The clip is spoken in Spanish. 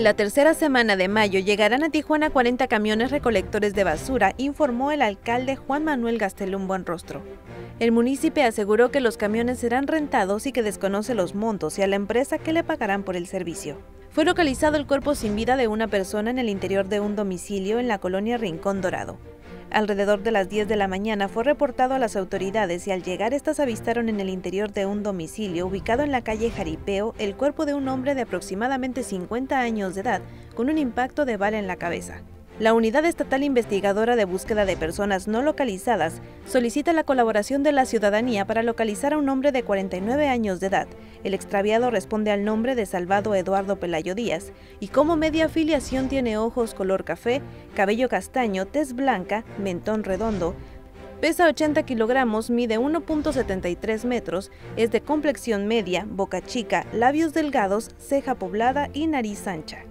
La tercera semana de mayo llegarán a Tijuana 40 camiones recolectores de basura, informó el alcalde Juan Manuel Gastelum Buenrostro. El municipio aseguró que los camiones serán rentados y que desconoce los montos y a la empresa que le pagarán por el servicio. Fue localizado el cuerpo sin vida de una persona en el interior de un domicilio en la colonia Rincón Dorado. Alrededor de las 10 de la mañana fue reportado a las autoridades y al llegar estas avistaron en el interior de un domicilio ubicado en la calle Jaripeo el cuerpo de un hombre de aproximadamente 50 años de edad con un impacto de bala en la cabeza. La Unidad Estatal Investigadora de Búsqueda de Personas No Localizadas solicita la colaboración de la ciudadanía para localizar a un hombre de 49 años de edad. El extraviado responde al nombre de Salvado Eduardo Pelayo Díaz y como media afiliación tiene ojos color café, cabello castaño, tez blanca, mentón redondo, Pesa 80 kilogramos, mide 1.73 metros, es de complexión media, boca chica, labios delgados, ceja poblada y nariz ancha.